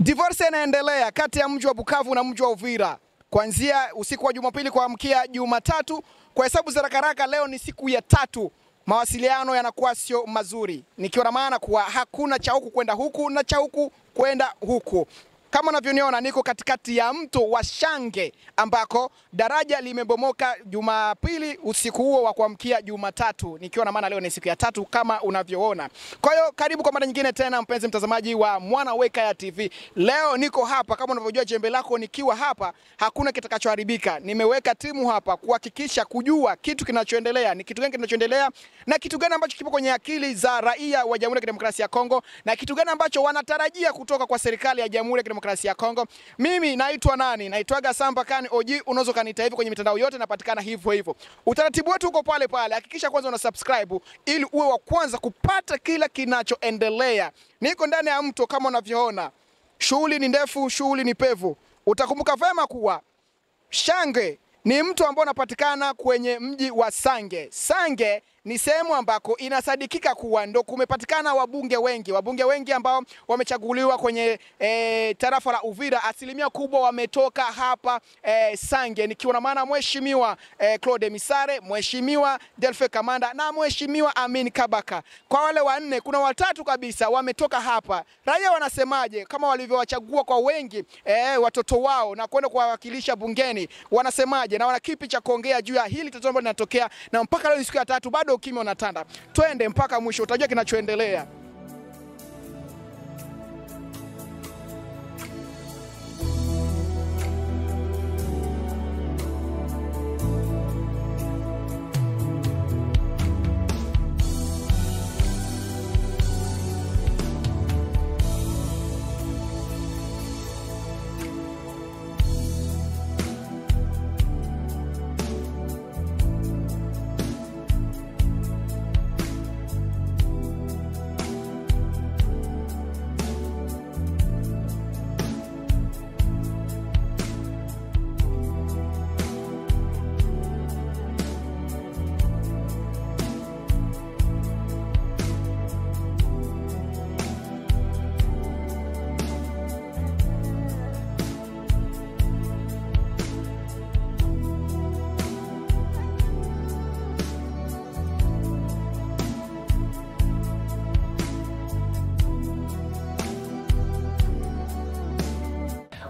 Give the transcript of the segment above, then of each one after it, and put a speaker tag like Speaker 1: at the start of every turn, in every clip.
Speaker 1: Divorce inaendelea kati ya mji wa Bukavu na mji wa Uvira kuanzia usiku wa Jumapili kuamkia Jumatatu. Kwa hesabu za rakaraka, leo ni siku ya tatu, mawasiliano yanakuwa sio mazuri, nikiwa na maana kuwa hakuna cha huku kwenda huku na cha huku kwenda huku. Kama unavyoniona niko katikati ya mto wa Shange ambako daraja limebomoka Jumapili usiku huo wa kuamkia Jumatatu, nikiwa na maana leo ni siku ya tatu kama unavyoona. Kwa hiyo karibu kwa mara nyingine tena, mpenzi mtazamaji wa Mwana Wekaya TV. Leo niko hapa kama unavyojua, jembe lako nikiwa hapa, hakuna kitakachoharibika. Nimeweka timu hapa kuhakikisha kujua kitu kinachoendelea, ni kitu gani kinachoendelea na kitu gani ambacho kipo kwenye akili za raia wa Jamhuri ya Kidemokrasia ya Kongo na kitu gani ambacho wanatarajia kutoka kwa serikali ya Jamhuri ya Kidemokrasia ya Kongo. Mimi naitwa nani? Naitwaga Samba Kani OG, unaweza kaniita hivyo kwenye mitandao yote, napatikana hivyo hivyo. Utaratibu wetu uko pale pale, hakikisha kwanza una subscribe ili uwe wa kwanza kupata kila kinachoendelea. Niko ndani ya mto kama unavyoona, shughuli ni ndefu, shughuli ni pevu. Utakumbuka vema kuwa Shange ni mtu ambao unapatikana kwenye mji wa Sange. Sange ni sehemu ambako inasadikika kuwa ndo kumepatikana wabunge wengi, wabunge wengi ambao wamechaguliwa kwenye e, tarafa la Uvira. Asilimia kubwa wametoka hapa e, Sange, nikiwa na maana mheshimiwa e, Claude Misare, mheshimiwa Delfe Kamanda na mheshimiwa Amin Kabaka. Kwa wale wanne, kuna watatu kabisa wametoka hapa. Raia wanasemaje kama walivyowachagua kwa wengi e, watoto wao na kwenda kuwawakilisha bungeni, wanasemaje na wana kipi cha kuongea juu ya hili tatizo ambalo linatokea, na mpaka leo siku ya tatu bado ukimya unatanda. Twende mpaka mwisho, utajua kinachoendelea.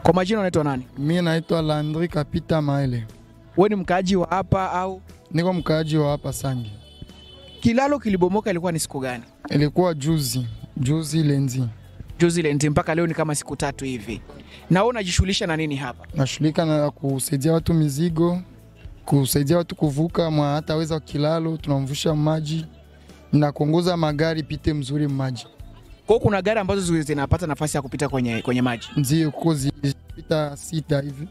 Speaker 1: Kwa majina unaitwa nani?
Speaker 2: Mimi naitwa Landry Kapita Maele,
Speaker 1: Wewe ni mkaaji wa hapa au?
Speaker 2: niko mkaaji wa hapa Sange.
Speaker 1: Kilalo kilibomoka ilikuwa ni siku gani?
Speaker 2: Ilikuwa juzi juzi lenzi.
Speaker 1: Juzi lenzi mpaka leo ni kama siku tatu hivi. Na wewe unajishughulisha na nini hapa?
Speaker 2: Nashughulika na kusaidia watu mizigo, kusaidia watu kuvuka mwa hataweza kilalo, tunamvusha maji na kuongoza magari pite mzuri maji.
Speaker 1: Kwa kuna gari ambazo zinapata nafasi ya kupita kwenye, kwenye maji.
Speaker 2: Ndio kuko zipita sita hivi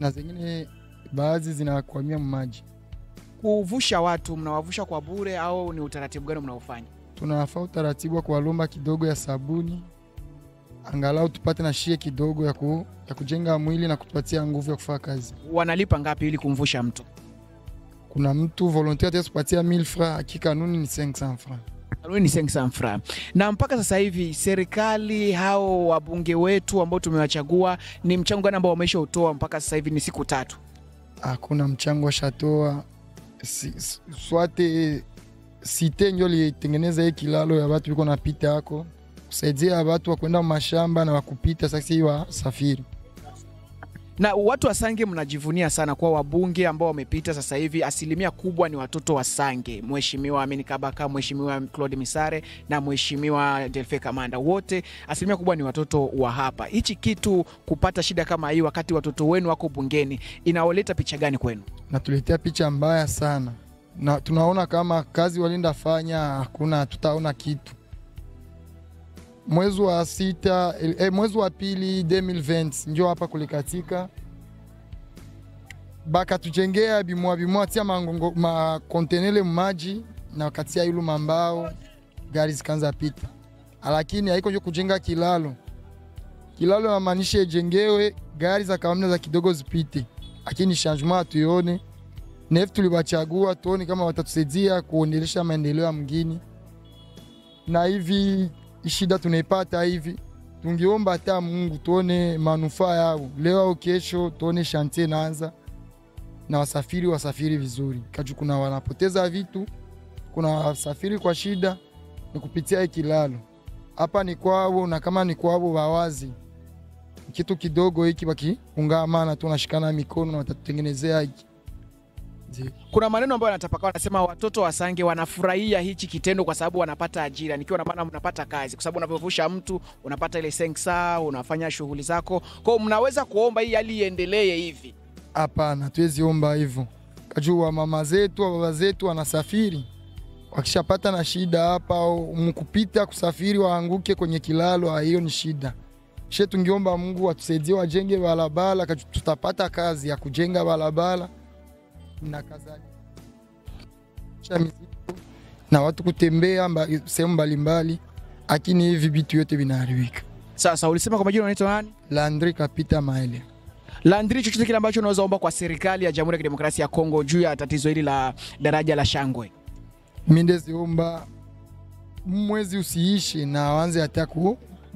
Speaker 2: na zingine baadhi zinakwamia maji.
Speaker 1: Kuvusha watu mnawavusha kwa bure au ni utaratibu gani mnaofanya?
Speaker 2: Tunafaa utaratibu wa kuwalomba kidogo ya sabuni angalau tupate na shie kidogo ya, ku, ya kujenga mwili na kutupatia nguvu ya kufanya kazi.
Speaker 1: Wanalipa ngapi ili kumvusha mtu?
Speaker 2: Kuna mtu volontaire ataweza kupatia 1000 francs, kikanuni ni 500 francs.
Speaker 1: Kanuni ni 500. Na mpaka sasa hivi serikali hao wabunge wetu ambao tumewachagua ni mchango gani ambao wameisha wameshautoa mpaka sasa hivi ni siku tatu?
Speaker 2: Hakuna mchango washatoa si, swate site njo litengeneza hii kilalo ya watu biko napita hako kusaidia watu wa kwenda mashamba na wakupita sasa hii wasafiri.
Speaker 1: Na watu wa Sange mnajivunia sana kwa wabunge ambao wamepita sasa hivi, asilimia kubwa ni watoto wa Sange, Mheshimiwa Amin Kabaka, Mheshimiwa Claude Misare na Mheshimiwa Delfe Kamanda, wote asilimia kubwa ni watoto wa hapa. Hichi kitu kupata shida kama hii wakati watoto wenu wako bungeni, inaoleta picha gani kwenu?
Speaker 2: Natuletea picha mbaya sana na tunaona kama kazi walindafanya hakuna, tutaona kitu mwezi wa sita eh, mwezi wa pili 2020 njo hapa kulikatika bakatujengea bimwa bimwa tia mangongo makontenele mumaji na katia ilu mambao gari zikaanza pita, lakini haiko njo kujenga kilalo. Kilalo namaanisha ijengewe gari za kawaida za kidogo zipite, lakini changement hatuione. Nef tulibachagua tuone kama watatusaidia kuendelesha maendeleo ya mgini, na hivi shida tunaipata hivi. Tungeomba hata Mungu tuone manufaa yao. Leo au kesho, tuone shantie naanza na wasafiri wasafiri vizuri. Kaju kuna wanapoteza vitu, kuna wasafiri kwa shida, ni kupitia ikilalo kilalo. Hapa ni kwao, na kama ni kwao wawazi. Kitu kidogo hiki wakiungamana tu nashikana mikono na watatutengenezea hiki.
Speaker 1: Kuna maneno ambayo yanatapakaa, wanasema watoto wa Sange wanafurahia hichi kitendo kwa sababu wanapata ajira, nikiwa na maana mnapata kazi, kwa sababu unavyovusha mtu unapata ile sensa, unafanya shughuli zako. kwao. mnaweza kuomba hii hali iendelee hivi.
Speaker 2: Hapana, tuwezi omba hivyo. Kajua mama zetu baba zetu wanasafiri, wakishapata na shida hapa mkupita kusafiri waanguke kwenye kilalo, ah, hiyo ni shida. She tungiomba Mungu atusaidie wajenge barabara, tutapata kazi ya kujenga barabara na kadhalika, mizigo na watu kutembea mba- sehemu mbalimbali, lakini hivi vitu yote vinaharibika.
Speaker 1: Sasa ulisema kwa majina unaitwa nani?
Speaker 2: Landri kapita maele
Speaker 1: Landri, chochote kile ambacho unaweza omba kwa serikali ya Jamhuri ya Kidemokrasia ya Kongo juu ya tatizo hili la daraja la Shangwe.
Speaker 2: mindeziomba mwezi usiishi na waanze hata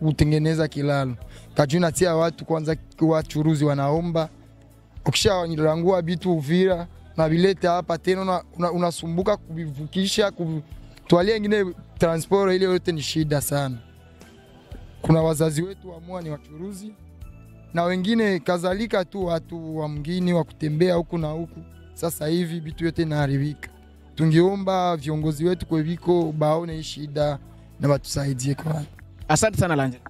Speaker 2: kutengeneza kilalo kajuu natia watu kwanza, wachuruzi wanaomba, ukisharangua vitu Uvira na vileta hapa tena unasumbuka una- una- kuvivukisha kutwalia ingine transport, ile yote ni shida sana. Kuna wazazi wetu wamua ni wachuruzi na wengine kadhalika tu watu wa mgini wa kutembea huku na huku. Sasa hivi vitu yote inaharibika tungiomba viongozi wetu kweviko baone hii shida na watusaidie kwa
Speaker 1: Asante sana Landri.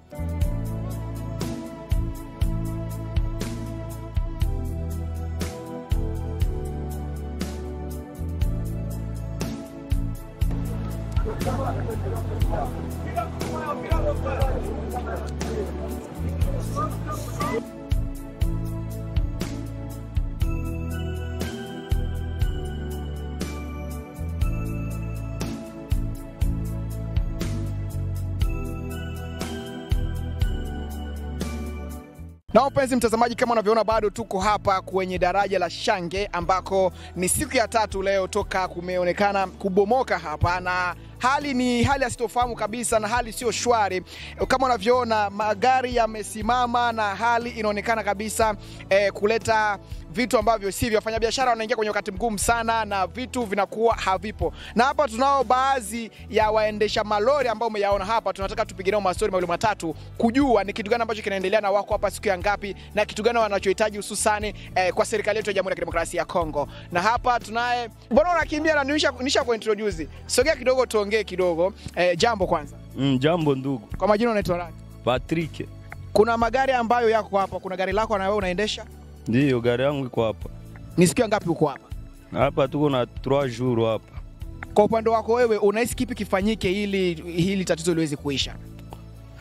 Speaker 1: Na mpenzi mtazamaji, kama unavyoona bado tuko hapa kwenye daraja la Shange ambako ni siku ya tatu leo toka kumeonekana kubomoka hapa, na hali ni hali asitofahamu kabisa, na hali sio shwari. Kama unavyoona magari yamesimama na hali inaonekana kabisa eh, kuleta vitu ambavyo sivyo. Wafanyabiashara wanaingia kwenye wakati mgumu sana na vitu vinakuwa havipo. Na hapa tunao baadhi ya waendesha malori ambao umeyaona hapa, tunataka tupige nao mastori mawili matatu kujua ni kitu gani ambacho kinaendelea na wako hapa siku ya ngapi na kitu gani wanachohitaji hususani eh, kwa serikali yetu ya Jamhuri ya Kidemokrasia ya Kongo. Na hapa tunaye, mbona unakimbia na nisha, nisha kuintroduce, sogea kidogo tuongee kidogo. Eh, jambo kwanza,
Speaker 3: Mm, jambo ndugu
Speaker 1: kwa majina unaitwa nani?
Speaker 3: Patrick.
Speaker 1: Kuna magari ambayo yako hapa, kuna gari lako na wewe unaendesha,
Speaker 3: Ndiyo, gari yangu iko hapa
Speaker 1: ni siku ngapi uko hapa?
Speaker 3: hapa, tuko na 3 jours hapa.
Speaker 1: Kwa upande wako wewe unahisi kipi kifanyike ili hili tatizo liweze kuisha?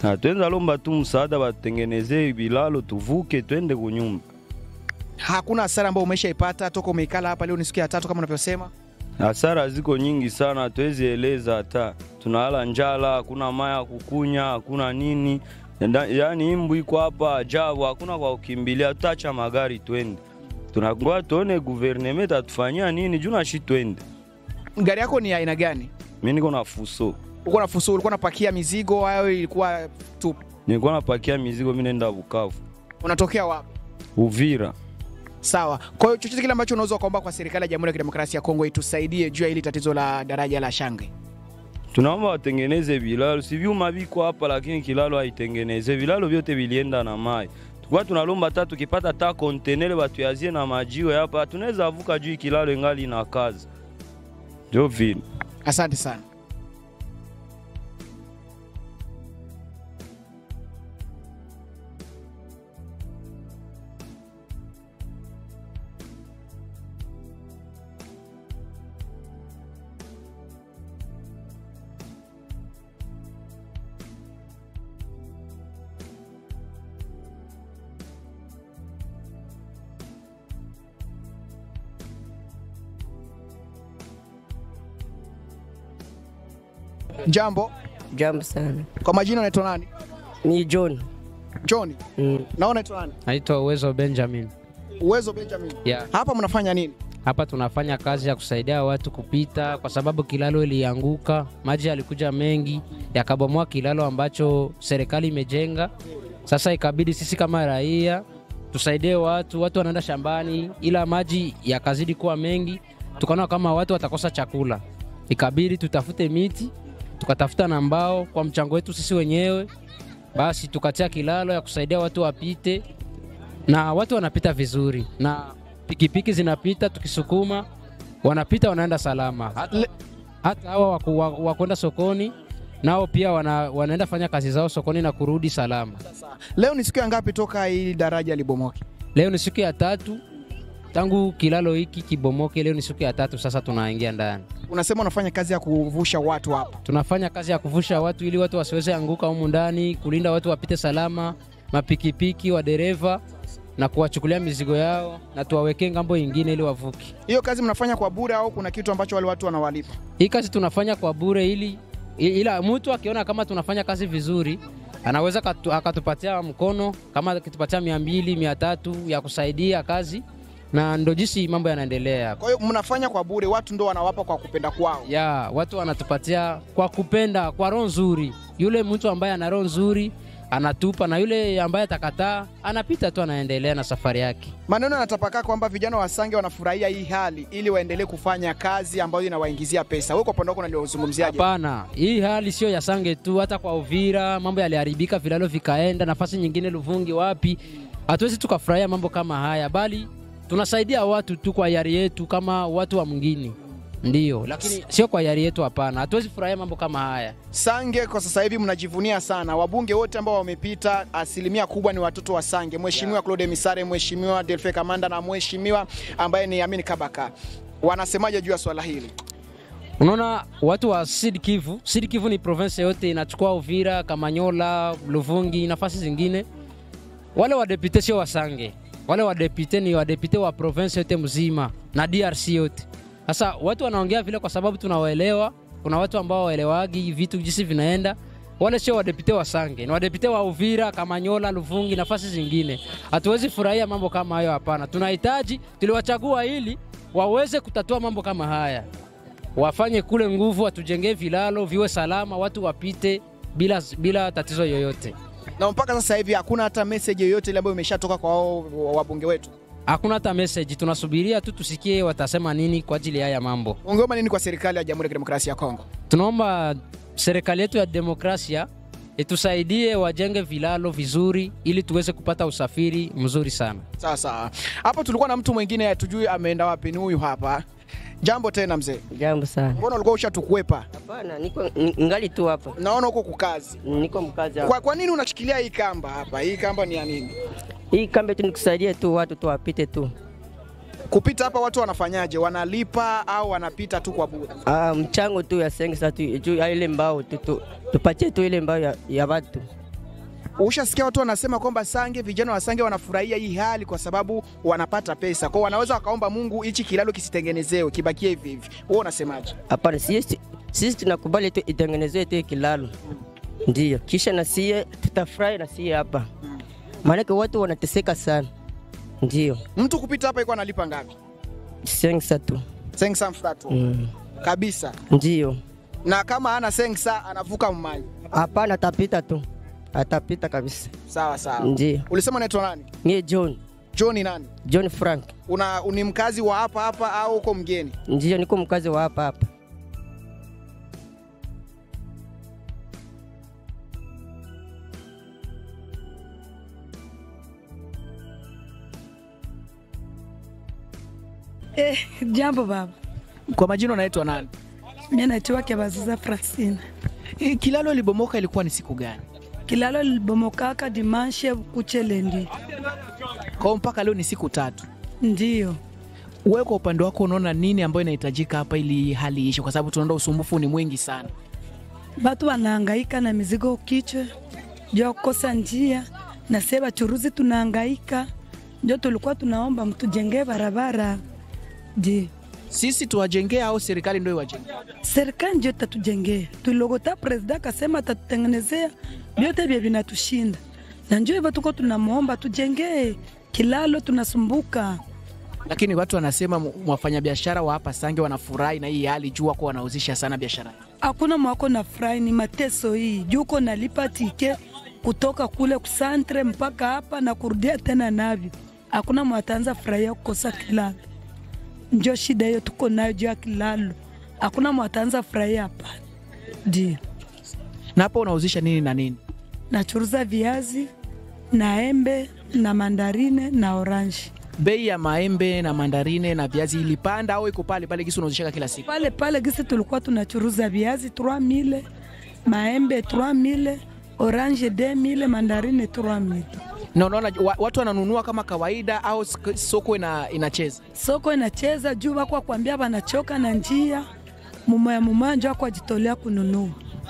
Speaker 3: Hatuenza lomba tu msaada, watengeneze bilalo tuvuke twende kunyumba.
Speaker 1: Hakuna hasara ambayo umeshaipata toka umeikala hapa leo, ni siku ya tatu kama unavyosema?
Speaker 3: Hasara ziko nyingi sana, hatuwezi eleza hata. Tunalala njala, hakuna maya kukunya, hakuna nini. Yaani imbu iko hapa ajabu, hakuna kwa kukimbilia, tutacha magari twende. tunagoa tuone guverneme tatufanyia nini juu nashi twende.
Speaker 1: Gari yako ni aina gani?
Speaker 3: Mimi niko na fuso,
Speaker 1: Uko na fuso, ulikuwa unapakia mizigo au ilikuwa tu
Speaker 3: nilikuwa napakia mizigo, mi naenda Bukavu,
Speaker 1: unatokea wapi?
Speaker 3: Uvira.
Speaker 1: Sawa. Kwa hiyo chochote kile ambacho unaweza ukaomba kwa serikali ya Jamhuri ya Kidemokrasia ya Kongo itusaidie juu ya hili tatizo la daraja la Shange.
Speaker 3: Tunaomba watengeneze vilalo, si vyuma viko hapa, lakini kilalo haitengeneze. Vilalo vyote vilienda na mai. Tukwa tunalomba hata tukipata ta kontenere batuyazie na majiwe hapa, tunaweza avuka juu kilalo ingali na kazi. Ndio vile.
Speaker 1: Asante sana. Jambo,
Speaker 4: Jambo sana.
Speaker 1: kwa majina unaitwa nani?
Speaker 4: Ni John.
Speaker 1: John.
Speaker 4: Mm.
Speaker 1: Na unaitwa nani?
Speaker 5: Naitwa Uwezo Benjamin.
Speaker 1: Uwezo Benjamin.
Speaker 5: Yeah.
Speaker 1: Hapa mnafanya nini?
Speaker 5: Hapa tunafanya kazi ya kusaidia watu kupita, kwa sababu kilalo ilianguka, maji yalikuja mengi yakabomoa kilalo ambacho serikali imejenga. Sasa ikabidi sisi kama raia tusaidie watu, watu wanaenda shambani, ila maji yakazidi kuwa mengi, tukaona kama watu watakosa chakula, ikabidi tutafute miti, tukatafuta na mbao kwa mchango wetu sisi wenyewe, basi tukatia kilalo ya kusaidia watu wapite, na watu wanapita vizuri, na pikipiki zinapita, tukisukuma wanapita, wanaenda salama. Hata, hawa wa- wakwenda sokoni nao pia wana, wanaenda fanya kazi zao sokoni na kurudi salama.
Speaker 1: Leo ni siku ya ngapi toka hii daraja libomoke?
Speaker 5: Leo ni siku ya tatu tangu kilalo hiki kibomoke. Leo ni siku ya tatu sasa tunaingia ndani,
Speaker 1: Unasema unafanya kazi ya kuvusha watu hapa.
Speaker 5: tunafanya kazi ya kuvusha watu ili watu wasiweze anguka humu ndani, kulinda watu wapite salama, mapikipiki, wadereva na kuwachukulia mizigo yao na tuwawekee ng'ambo ingine ili wavuke.
Speaker 1: Hiyo kazi mnafanya kwa bure au kuna kitu ambacho wale watu wanawalipa?
Speaker 5: Hii kazi tunafanya kwa bure ili ila mtu akiona kama tunafanya kazi vizuri anaweza katu, akatupatia mkono kama akitupatia mia mbili mia tatu ya kusaidia kazi, na ndo jinsi mambo yanaendelea.
Speaker 1: Kwa hiyo mnafanya kwa bure, watu ndo wanawapa kwa kupenda kwao.
Speaker 5: ya watu wanatupatia kwa kupenda, kwa roho nzuri. Yule mtu ambaye ana roho nzuri anatupa, na yule ambaye atakataa anapita tu, anaendelea na safari yake.
Speaker 1: Maneno yanatapakaa kwamba vijana wa Sange wanafurahia hii hali ili waendelee kufanya kazi ambayo inawaingizia pesa. Wewe kwa upande wako unaliozungumziaje?
Speaker 5: Hapana, hii hali sio ya Sange tu, hata kwa Uvira mambo yaliharibika, vilalo vikaenda nafasi nyingine, Luvungi, wapi. Hatuwezi tukafurahia mambo kama haya, bali tunasaidia watu tu kwa yari yetu kama watu wa mwingine, ndiyo, lakini sio kwa yari yetu. Hapana, hatuwezi furahia mambo kama haya.
Speaker 1: Sange kwa sasa hivi mnajivunia sana. Wabunge wote ambao wamepita, asilimia kubwa ni watoto wa Sange. Mheshimiwa Claude Misare, Mheshimiwa Delfe Kamanda na Mheshimiwa ambaye ni Amin Kabaka, wanasemaje juu ya swala hili?
Speaker 5: Unaona watu wa Sud Kivu, Sud Kivu ni province yote inachukua Uvira, Kamanyola, Luvungi, nafasi zingine. Wale wadepute sio wasange, wale wadepute ni wadepute wa province yote mzima na DRC yote. Sasa watu wanaongea vile kwa sababu tunawaelewa. Kuna watu ambao waelewagi vitu jinsi vinaenda. Wale sio wadepute wa Sange, ni wadepute wa Uvira, Kamanyola, Luvungi, nafasi zingine. Hatuwezi furahia mambo kama hayo, hapana. Tunahitaji, tuliwachagua ili waweze kutatua mambo kama haya wafanye kule nguvu, watujengee vilalo viwe salama, watu wapite bila, bila tatizo yoyote.
Speaker 1: Na mpaka sasa hivi hakuna hata message yoyote ile ambayo imeshatoka kwa wao wabunge wetu.
Speaker 5: Hakuna hata message, tunasubiria tu tusikie watasema nini kwa ajili ya haya mambo.
Speaker 1: Ungeomba nini kwa serikali ya Jamhuri ya Kidemokrasia ya Kongo?
Speaker 5: Tunaomba serikali yetu ya demokrasia itusaidie wajenge vilalo vizuri ili tuweze kupata usafiri mzuri sana.
Speaker 1: Sawa sawa. Hapo tulikuwa na mtu mwingine atujui ameenda wapi, ni huyu hapa. Jambo tena mzee,
Speaker 4: Jambo sana.
Speaker 1: mbona ulikuwa ushatukwepa?
Speaker 4: Hapana, niko ngali tu hapa,
Speaker 1: Naona uko kukazi.
Speaker 4: niko mkazi hapa.
Speaker 1: Kwa, kwa nini unashikilia hii kamba hapa? Hii kamba ni ya nini?
Speaker 4: Hii kamba tu nikusaidie tu watu tu wapite tu.
Speaker 1: Kupita hapa watu wanafanyaje? Wanalipa au wanapita tu kwa bure?
Speaker 4: Ah, mchango tu ya sengi sasa tu ile mbao tu, tu tupatie tu ile mbao ya, ya watu.
Speaker 1: Ushasikia watu wanasema kwamba Sange, vijana wa Sange wanafurahia hii hali kwa sababu wanapata pesa. Kwa wanaweza wakaomba Mungu hichi kilalo kisitengenezewe, kibakie hivi hivi. Wewe unasemaje?
Speaker 4: Hapana, sisi sisi tunakubali tu itengenezwe tu kilalo, ndio kisha na sie tutafurahi na sie hapa, maanake watu wanateseka sana, ndio
Speaker 1: Mtu kupita hapa iko analipa ngapi?
Speaker 4: sengi tu
Speaker 1: Sengsa mfratu
Speaker 4: mm.
Speaker 1: kabisa.
Speaker 4: Ndio,
Speaker 1: Na kama ana sengsa anavuka mmai.
Speaker 4: hapana, atapita tu, atapita kabisa.
Speaker 1: Sawa sawa.
Speaker 4: Ndio,
Speaker 1: Ulisema unaitwa nani?
Speaker 4: mie John
Speaker 1: John nani?
Speaker 4: John Frank,
Speaker 1: Una ni mkazi wa hapa hapa au uko mgeni?
Speaker 4: ndio niko mkazi wa hapa hapa.
Speaker 6: Eh, jambo baba,
Speaker 1: Kwa majina unaitwa nani?
Speaker 6: mimi naitwa Kebaziza Francine.
Speaker 1: Eh, kilalo libomoka ilikuwa ni siku gani?
Speaker 6: Kilalo libomokaka dimanshe kuchelendi,
Speaker 1: Kwa hiyo mpaka leo ni siku tatu.
Speaker 6: ndio
Speaker 1: Wewe kwa upande wako unaona nini ambayo inahitajika hapa ili hali ishe, kwa sababu tunaona usumbufu ni mwingi sana.
Speaker 6: batu wanahangaika na mizigo kichwe juu kosa kukosa njia, na sie bachuruzi tunahangaika, ndio tulikuwa tunaomba mtujengee barabara. Ndio
Speaker 1: Sisi tuwajengee au serikali ndio iwajengee?
Speaker 6: serikali ndio itatujengea. Tulogota presida akasema atatutengenezea vyote vya vinatushinda, na ndio hivyo tuko tunamwomba tujengee kilalo, tunasumbuka
Speaker 1: Lakini watu wanasema wafanyabiashara wa hapa Sange wanafurahi na hii hali juu wako wanauzisha sana biashara.
Speaker 6: hakuna mwako na furahi, ni mateso hii juko nalipa tike kutoka kule kusantre mpaka hapa na kurudia tena navyo, hakuna mwataanza furahia kukosa kilalo. Njo shida hiyo tuko nayo juu ya kilalo, hakuna mwataanza furahia hapa. Ndio
Speaker 1: Na hapo unauzisha nini na nini?
Speaker 6: Nachuruza viazi na embe na mandarine na orange
Speaker 1: Bei ya maembe na mandarine na viazi ilipanda au iko pale pale gisi unaozishaka kila siku?
Speaker 6: pale pale gisi tulikuwa tunachuruza viazi 3000 maembe 3000 orange 2000 mandarine 3000
Speaker 1: Na unaona watu wananunua kama kawaida au soko ina, inacheza?
Speaker 6: soko inacheza juu wako kwambia wanachoka na njia mumoya mumoya njo akajitolea kununua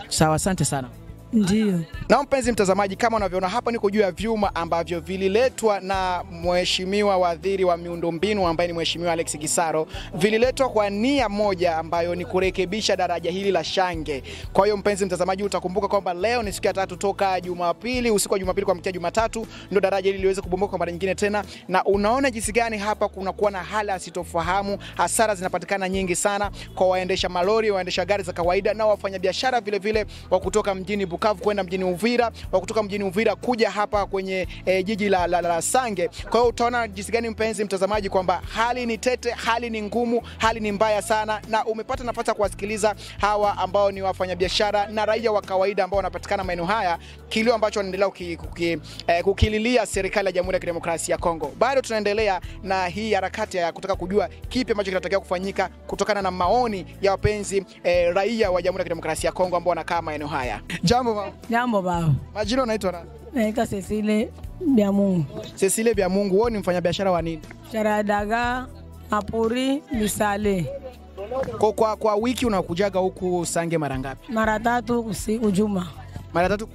Speaker 1: Sawa, asante sana.
Speaker 6: Ndio
Speaker 1: Na mpenzi mtazamaji, kama unavyoona hapa, niko juu ya vyuma ambavyo vililetwa na mheshimiwa waziri wa miundombinu ambaye ni mheshimiwa Alex Gisaro. Vililetwa kwa nia moja ambayo ni kurekebisha daraja hili la Shange. Kwa hiyo mpenzi mtazamaji, utakumbuka kwamba leo ni siku ya tatu toka Jumapili, usiku wa Jumapili kuamkia Jumatatu, ndio daraja hili liweze kubomoka kwa mara nyingine tena, na unaona jinsi gani hapa kunakuwa na hali asitofahamu. Hasara zinapatikana nyingi sana kwa waendesha malori, waendesha gari za kawaida na wafanyabiashara vile vile wa kutoka mjini Bukavu kwenda mjini Uvira, wa kutoka mjini Uvira kuja hapa kwenye e, jiji la, la, la, la Sange. Kwa hiyo utaona jinsi gani mpenzi mtazamaji kwamba hali ni tete, hali ni ngumu, hali ni mbaya sana, na umepata nafasi ya kuwasikiliza hawa ambao ni wafanyabiashara na raia wa kawaida ambao wanapatikana maeneo haya, kilio ambacho wanaendelea eh, kukililia serikali ya Jamhuri ya Kidemokrasia ya Kongo. Bado tunaendelea na hii harakati ya kutaka kujua kipi ambacho kinatakiwa kufanyika kutokana na maoni ya wapenzi eh, raia wa Jamhuri ya Kidemokrasia ya Kongo ambao wanakaa maeneo haya. Jambo
Speaker 7: Jambo baba,
Speaker 1: Majina unaitwa nani?
Speaker 7: naitwa Cecile bya Mungu,
Speaker 1: Cecile Bya Mungu, wewe ni mfanyabiashara wa nini?
Speaker 7: Biashara ya dagaa, mapuri, misale
Speaker 1: Kwa, kwa, kwa wiki unakujaga huku Sange mara ngapi?
Speaker 7: mara tatu usiku juma.
Speaker 1: Mara tatu.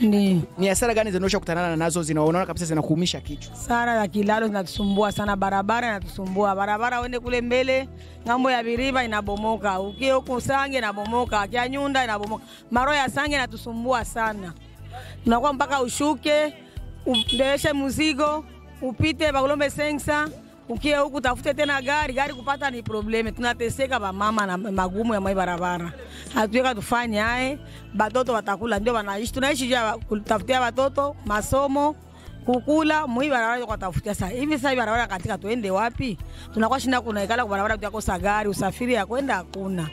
Speaker 7: Ndi
Speaker 1: Ni hasara gani zinaosha kutanana nazo zinaona kabisa zinakuumisha kichwa?
Speaker 7: sara za kilalo zinatusumbua sana, barabara inatusumbua. Barabara uende kule mbele, ng'ambo ya Biriba inabomoka, ukie huku Sange inabomoka, kia Nyunda inabomoka. Maro ya Sange inatusumbua sana, tunakuwa mpaka ushuke ubebeshe muzigo upite bakulombe sengsa ukie huku tafute tena gari. Gari kupata ni probleme, tunateseka bamama na magumu ya mai barabara, hatuweka tufanye aye, batoto watakula. Ndio wanaishi, tunaishi juu ya kutafutia masomo kukula. Mwi barabara kwa tafutia sasa hivi. Sasa barabara katika tuende wapi? Tunakuwa shinda kunaikala kwa barabara, tutakosa gari, usafiri ya kwenda hakuna,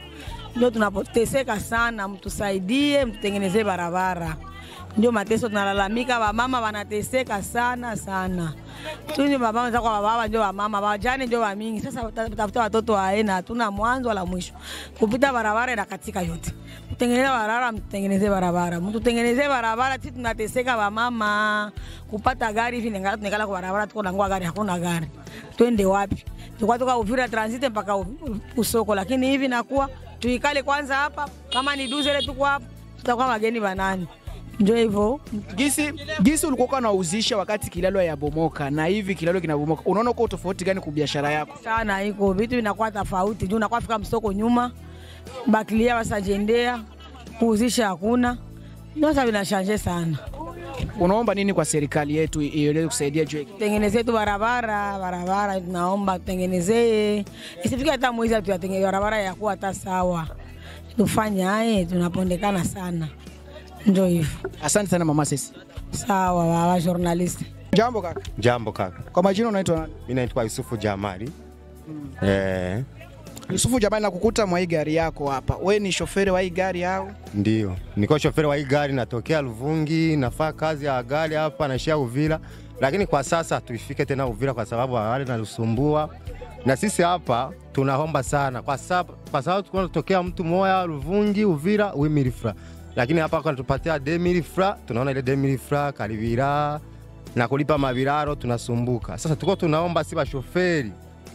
Speaker 7: ndio tunapoteseka sana. Mtusaidie, mtutengenezee barabara ndio mateso tunalalamika, wamama wanateseka sana sana. Tuni wamama za kwa baba ndio wamama, wajane ndio wa mingi. Sasa tafuta watoto waena, hatuna mwanzo wala mwisho. Kupita barabara na katika yote. Kutengeneza barabara, mtengeneze barabara. mtu tengeneze barabara, sisi tunateseka wamama. Kupata gari hivi ningala tunekala kwa barabara tuko nangua gari, hakuna gari. Twende wapi? Tulikuwa toka Uvira transit mpaka usoko, lakini hivi nakuwa tuikale kwanza hapa, kama ni duzele tuko hapa, tutakuwa wageni banani. Ndio hivyo
Speaker 1: Gisi, gisi ulikuwa unauzisha wakati kilalo ya bomoka na hivi kilalo kinabomoka, unaona uko tofauti gani kwa biashara yako?
Speaker 7: sana, iko vitu vinakuwa tofauti juu nakuwa fika msoko nyuma, bakilia wasajendea kuuzisha hakuna, ndio sasa vinashanje sana.
Speaker 1: Unaomba nini kwa serikali yetu iweze kusaidia juu?
Speaker 7: Tengenezee tu barabara, barabara tunaomba tutengenezee, isifike hata mwezi tuyatengeneze barabara ya kuwa hata sawa, tufanye aye, tunapondekana sana, ndio hivyo.
Speaker 1: Asante sana mama sisi.
Speaker 7: Sawa baba journalist.
Speaker 1: Jambo kaka.
Speaker 8: Jambo kaka,
Speaker 1: Kwa majina unaitwa nani?
Speaker 8: Mimi naitwa Yusufu Jamali. Eh,
Speaker 1: Yusufu Jamali, nakukuta mwa hii gari yako hapa. We ni shoferi wa hii gari au?
Speaker 8: ndio niko shoferi wa hii gari, natokea Luvungi, nafaa kazi ya gari hapa, naishia Uvira, lakini kwa sasa tuifike tena Uvira kwa sababu wale nalusumbua, na sisi hapa tunaomba sana kwa sababu kwa sababu tunatokea mtu moya Luvungi, Uvira wimilifra, lakini hapa kwa demili demilifra, tunaona ile demilifra kalivira na kulipa maviraro tunasumbuka. Sasa tuko tunaomba si bashoferi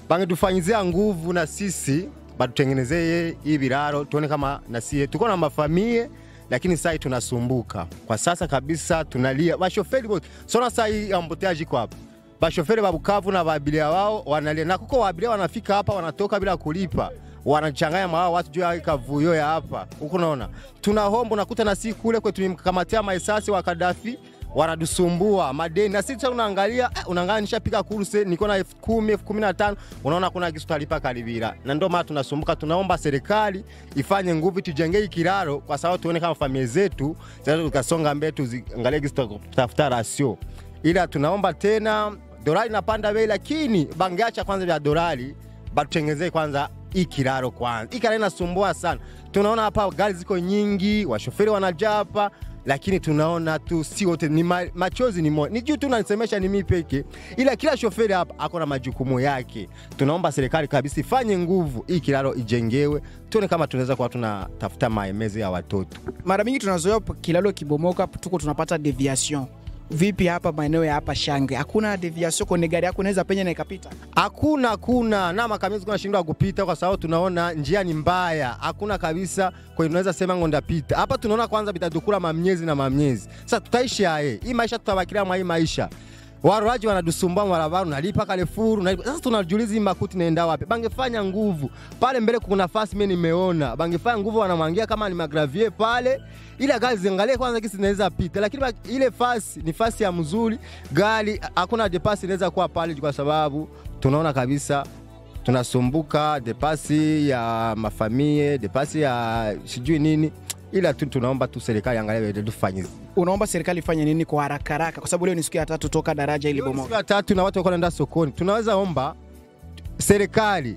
Speaker 8: bangetufanyizia nguvu na sisi batutengenezeye hii viraro tuone kama na sie tuko na mafamie lakini sai tunasumbuka. Kwa sasa kabisa, tunalia. Bashoferi bote sona sai amboteaji kwa hapa. Bashoferi ba Bukavu na baabiria wao wanalia, na kuko waabiria wanafika hapa wanatoka bila kulipa wanachanganya mawa watu juu ya kavuyo ya hapa huko. Naona hombo nakuta na si kule kwetu nimkamatia maisasi wa Kadafi wanadusumbua madeni, na sisi unaangalia eh, unaangalia nishapika kurse niko na elfu kumi elfu kumi na tano unaona kuna kitu talipa karibira, na ndio maana tunasumbuka. Tunaomba serikali ifanye nguvu, tujengee kiraro, kwa sababu tuone kama familia zetu zinaweza tukasonga mbele, tuziangalie kitu tutafuta rasio, ila tunaomba tena, dolari inapanda bei, lakini bangeacha kwanza vya dolari batutengezee kwanza hii kiraro kwanza. Hii kiraro inasumbua sana. Tunaona hapa gari ziko nyingi, washoferi wanajaa hapa, lakini tunaona tu si wote ni ma, machozi ni moja. Ni juu tu nanisemesha ni mimi peke, ila kila shoferi hapa ako na majukumu yake. Tunaomba serikali kabisa ifanye nguvu, hii kiraro ijengewe, tuone kama tunaweza kuwa tunatafuta maemezi ya watoto.
Speaker 1: Mara mingi tunazoea kilalo kibomoka, tuko tunapata deviation. Vipi hapa maeneo ya hapa Shangwe, hakuna deviation kwenye gari yako inaweza penya na ikapita?
Speaker 8: Hakuna, hakuna. Na makamizi kuna shindwa kupita kwa sababu tunaona njia ni mbaya, hakuna kabisa kwa tunaweza sema ngo ndapita hapa. Tunaona kwanza bitatukula mamyezi na mamyezi, Sasa tutaishi aye hii maisha, tutabakilia mwa hii maisha Waroaji wanadusumbua barabara, nalipa Carrefour, nalipa. Sasa tunajiuliza makuti naenda wapi? Bangefanya nguvu. Pale mbele, kuna nafasi mimi nimeona, bangefanya nguvu, wanamwangia kama ni magravier pale, ila gari ziangalie kwanza kisi zinaweza pita, lakini ile fasi ni fasi ya mzuri, gari hakuna depasi inaweza kuwa pale, kwa sababu tunaona kabisa tunasumbuka depasi ya mafamie, depasi ya sijui nini, ila tu tunaomba tu serikali angalie tufanye
Speaker 1: Unaomba serikali ifanye nini kwa haraka haraka, kwa sababu leo ni siku ya tatu toka daraja ili bomoka.
Speaker 8: Siku ya tatu na watu wako naenda sokoni, tunaweza omba serikali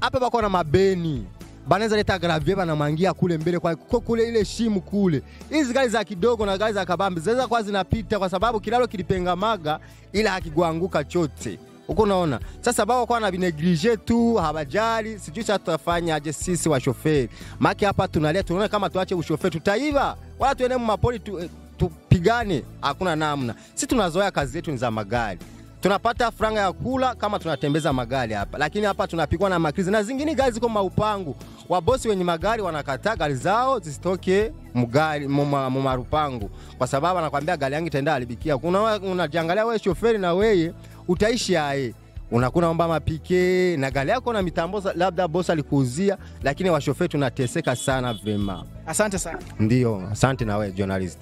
Speaker 8: hapa bako na mabeni banaweza leta gravier banamwangia kule mbele kwa kwa kule ile shimu kule. Hizi gari za kidogo na gari za kabambi zinaweza kuwa zinapita kwa sababu kilalo kilipengamaga ila hakikuanguka chote. Uko unaona? Sasa bao kwa na vineglige tu habajali, sijui sasa tutafanya aje sisi wa shoferi. Maki hapa tunalia tunaona kama tuache ushoferi tutaiva. Wala tuende mapoli tu, eh, tupigane, hakuna namna. Sisi tunazoea kazi yetu ni za magari tunapata franga ya kula kama tunatembeza magari hapa, lakini hapa tunapigwa na makrizi na zingine gari ziko maupangu. Wabosi wenye magari wanakataa gari zao zisitoke mgari mumarupangu, kwa sababu anakwambia gari yangu itaenda haribikia. Unajiangalia wewe shoferi na weye utaishi aye unakuna omba mapike na gari yako na mitambo labda bosa alikuuzia, lakini washofe tunateseka sana vema.
Speaker 1: Asante sana.
Speaker 8: Ndio, asante na wewe journalist.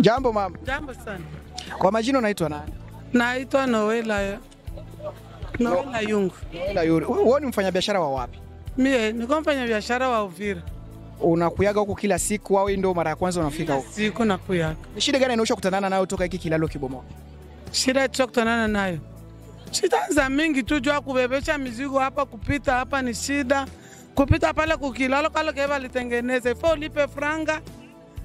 Speaker 1: Jambo mama,
Speaker 9: Jambo sana.
Speaker 1: kwa majina unaitwa nani?
Speaker 9: Naitwa Noela Noela Yungu.
Speaker 1: Noela Yungu. Wewe ni mfanyabiashara wa wapi?
Speaker 9: Mie niko mfanya biashara wa Uvira.
Speaker 1: Unakuyaga huku kila siku au ndio mara ya kwanza unafika huku?
Speaker 9: Siku nakuyaga.
Speaker 1: Ni shida gani inaosha kutanana nayo toka hiki kilalo kibomoka?
Speaker 9: Shida tukutanana nayo shida za mingi tu, jua kubebesha mizigo hapa, kupita hapa ni shida, kupita pale kukilalo kalo keba litengeneze ifo ulipe franga,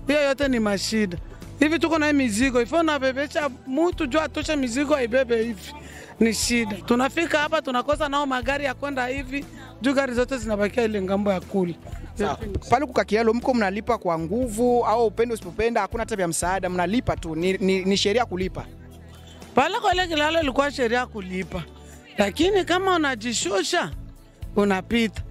Speaker 9: hiyo yote ni mashida. Hivi tuko na mizigo ifo unabebesha mutu jua atoshe mizigo aibebe hivi ni shida. Tunafika hapa tunakosa nao magari ya kwenda hivi juu gari zote zinabakia ile ng'ambo ya kule.
Speaker 1: Pale kukakialo mko mnalipa kwa nguvu au upende usipopenda, hakuna hata vya msaada, mnalipa tu. Ni, ni, ni sheria kulipa.
Speaker 9: Pale kwa ile kilalo ilikuwa sheria kulipa, lakini kama unajishusha unapita.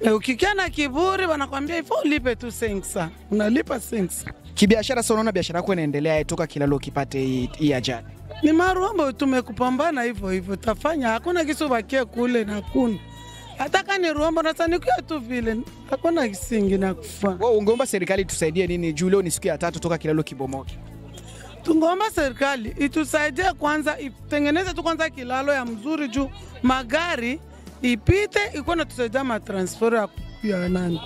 Speaker 9: E, ukikia na kiburi wanakwambia ifo ulipe tu sengsa, unalipa sengsa.
Speaker 1: Kibiashara sasa, unaona biashara yako inaendelea toka kilalo ukipate hii ajali.
Speaker 9: Ni marumbo tumekupambana hivyo hivyo, tafanya hakuna kisu bakie kule na kuna hata kani ruombo nasa nikuya tu vile, hakuna kisingi na kufa.
Speaker 1: Wewe ungeomba serikali tusaidie nini juu leo ni siku ya tatu toka kilalo kibomoke?
Speaker 9: Tungeomba serikali itusaidie kwanza, itengeneze tu kwanza kilalo ya mzuri juu magari ipite, ikuwa natusaidia matransfer ya, ya nani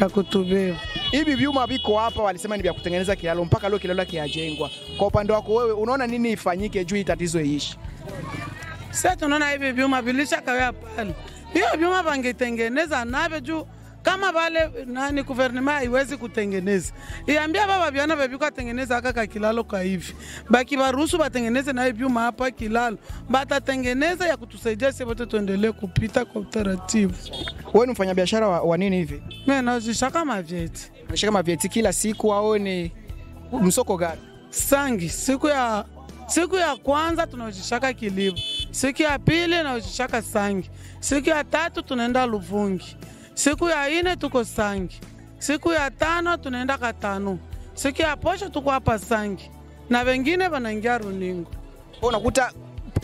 Speaker 9: ya kutubeba.
Speaker 1: Hivi vyuma viko hapa, walisema ni vya kutengeneza kilalo, mpaka leo kilalo kiajengwa. Kwa upande wako wewe, unaona nini ifanyike juu hii tatizo iishi?
Speaker 9: Sasa tunaona hivi vyuma vilishakawea pale, hiyo vyuma vangetengeneza navyo juu kama vale nani guvernema haiwezi kutengeneza, iambia baba vyana vevikatengeneza aka kakilalo ka hivi, baki baruhusu batengeneze naye vyuma hapa kilalo, batatengeneza ya kutusaidia sisi wote tuendelee kupita kwa utaratibu.
Speaker 1: Wewe ni mfanyabiashara wa, wa nini hivi?
Speaker 9: Mimi nauzisha mavyeti
Speaker 1: Unashika mavyeti kila siku au ni msoko gani?
Speaker 9: sangi, siku ya siku ya kwanza tunauzishaka Kilibu, siku ya pili nauzishaka Sangi, siku ya tatu tunaenda Luvungi, siku ya ine tuko Sangi, siku ya tano tunaenda Katanu, siku ya posho tuko hapa Sangi na wengine wanaingia Runingo.
Speaker 1: Unakuta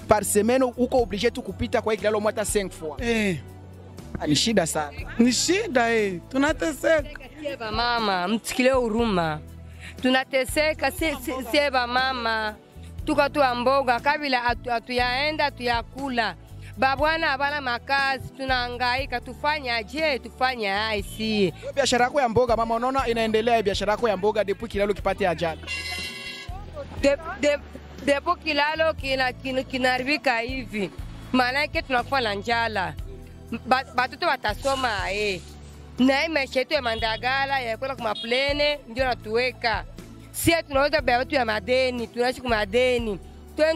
Speaker 1: par semaine uko obligé tu kupita kwa kilalo mwata 5 fois.
Speaker 9: Eh,
Speaker 1: Ah, Ni shida sana.
Speaker 9: ni shida eh, tunateseka.
Speaker 4: Mama, msikilie huruma.
Speaker 10: tunateseka si, si, sie mama tuko tuwa mboga kabila atu- hatuyaenda tuyakula babwana abana makazi tunahangaika tufanyaje tufanye tufanya aisi
Speaker 1: Biashara yako ya mboga mama, unaona inaendelea biashara yako ya mboga depu kilalo kipate ajali.
Speaker 10: De- de- depo kilalo kina- kina- kinaharibika hivi. Maanake tunakuwa na njala. Ba- batoto watasoma eh. na hii maisha yetu ya mandagala ya kwenda kumaplene ndio natuweka. Sie tunauza bia wetu ya madeni tunaishi kumadeni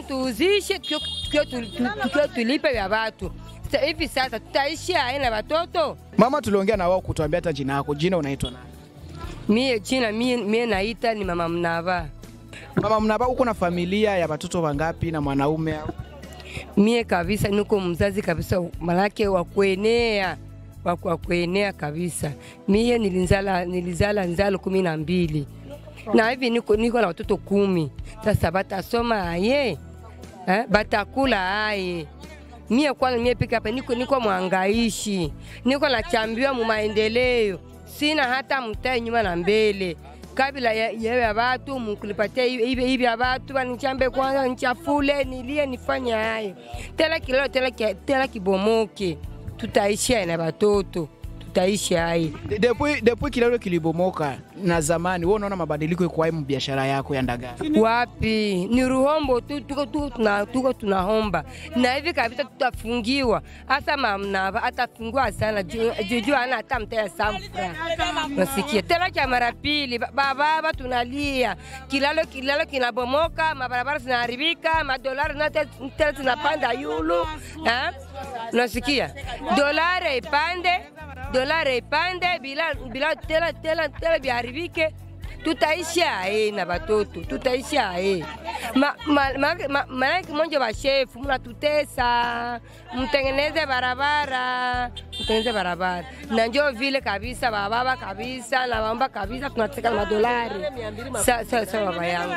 Speaker 10: tuuzishe tukio- tukio tu- tu- tukio tulipe vya watu hivi sasa tutaishi aina watoto
Speaker 1: Mama, tuliongea na wao kutuambia hata jina yako. Jina unaitwa nani?
Speaker 10: mie jina mie, mie naita ni mama mnava
Speaker 1: Mama Mnava, uko na familia ya watoto wangapi na mwanaume au?
Speaker 10: mie kabisa niko mzazi kabisa, malake wa kuenea wa wa kuenea kabisa. Mie nilizala nilizala nzalo kumi na mbili na hivi niko, niko na watoto kumi. Sasa batasoma aye? Eh, batakula aye? Mie kwanza mie peke hapa niko, niko mwangaishi. Niko nachambiwa mu maendeleo, sina hata mtae nyuma na mbele. Kabila ya ya watu mkulipatia hivi hivi watu wanichambe kwanza nichafule nilie nifanye hayo tela kilo tela tela kibomoke. Tutaishia na watoto tutaishi hai.
Speaker 1: Depuis Depuis kilalo kilibomoka na zamani, wewe unaona mabadiliko yako kwa biashara yako ya ndagaa?
Speaker 10: wapi? Ni ruhombo tu tuko tu tuna, tuko tunahomba na hivi kabisa tutafungiwa. Hasa mamnava atafungiwa sana. Juu juu- juu ana hata mtaya samfra. Nasikia tena cha mara pili. Ba- bababa tunalia. Kilalo kilalo kinabomoka mabarabara zinaharibika madolari na tena zinapanda yulu. Eh? nasikia dolari ipande dolari ipande bila bila tela tela tela viharibike tutaishi ae na batoto tutaishi ae ma, ma, ma, maanake monje bashefu mnatutesa mtengeneze barabara mtengeneze barabara. Na njo vile kabisa bababa kabisa na bamba kabisa tunateka na madolari Sasa baba yangu.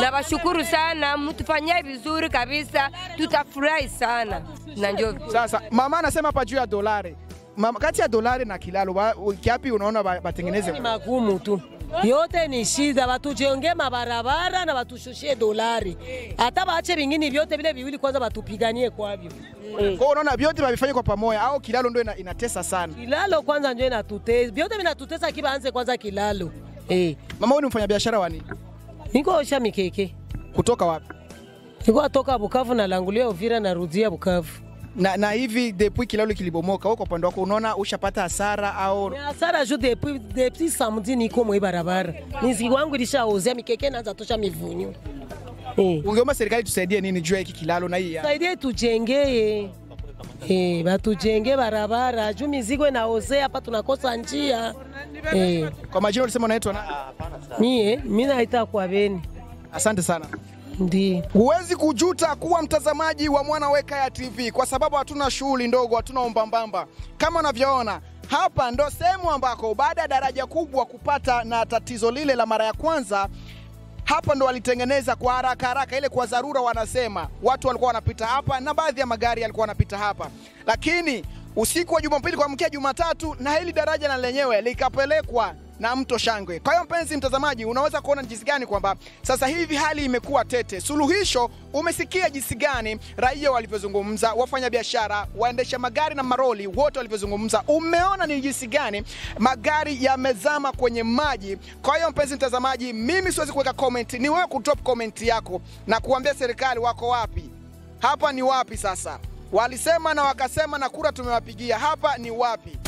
Speaker 10: Na bashukuru sana mtufanyie vizuri kabisa tutafurahi sana. Na njo
Speaker 1: Sasa mama anasema hapa juu ya dolari. Mama, kati ya dolari na kilalo wa- kiapi unaona ba- batengeneze?
Speaker 11: Ni magumu tu, yote ni shida, batujenge mabarabara na batushushie dolari, hata baache vingine vyote vile viwili kwanza batupiganie kwavyo.
Speaker 1: Kwa hiyo unaona vyote bavifanye kwa pamoja au kilalo ndio inatesa sana.
Speaker 11: Kilalo kwanza ndio inatutesa, vyote vinatutesa, kibaanze kwanza kilalo. Eh,
Speaker 1: Mama, wewe ni mfanyabiashara wa nini?
Speaker 11: niko osha mikeke,
Speaker 1: Kutoka wapi?
Speaker 11: niko atoka Bukavu na langulia Uvira na rudia Bukavu.
Speaker 1: Na, na hivi depuis kilalo kilibomoka, wewe kwa upande wako unaona ushapata hasara au
Speaker 11: hasara ju depuis depuis samedi niko mwe barabara, mizigo wangu ilishaozea, mikeke naanza tosha mivunyu. Eh.
Speaker 1: ungeomba serikali tusaidie nini juu ya hiki kilalo na hii
Speaker 11: saidie tujengee Eh, batujenge barabara juu mizigo inaozea hapa, tunakosa njia eh.
Speaker 1: Kwa majina ulisema unaitwa na?
Speaker 11: Mie mimi naita kwa beni.
Speaker 1: Asante sana.
Speaker 11: Ndi
Speaker 1: Huwezi kujuta kuwa mtazamaji wa Mwana Weka ya TV kwa sababu hatuna shughuli ndogo, hatuna umbambamba. Kama unavyoona hapa ndo sehemu ambako baada ya daraja kubwa kupata na tatizo lile la mara ya kwanza hapa ndo walitengeneza kwa haraka haraka, ile kwa dharura wanasema. Watu walikuwa wanapita hapa na baadhi ya magari yalikuwa wanapita hapa, lakini usiku wa Jumapili kuamkia Jumatatu na hili daraja na lenyewe likapelekwa na mto Shangwe. Kwa hiyo mpenzi mtazamaji, unaweza kuona jinsi gani kwamba sasa hivi hali imekuwa tete. Suluhisho, umesikia jinsi gani raia walivyozungumza, wafanyabiashara, waendesha magari na maroli wote walivyozungumza. Umeona ni jinsi gani magari yamezama kwenye maji. Kwa hiyo mpenzi mtazamaji, mimi siwezi kuweka comment, ni wewe kudrop comment yako na kuambia serikali wako wapi, hapa ni wapi sasa. Walisema na wakasema na kura tumewapigia, hapa ni wapi?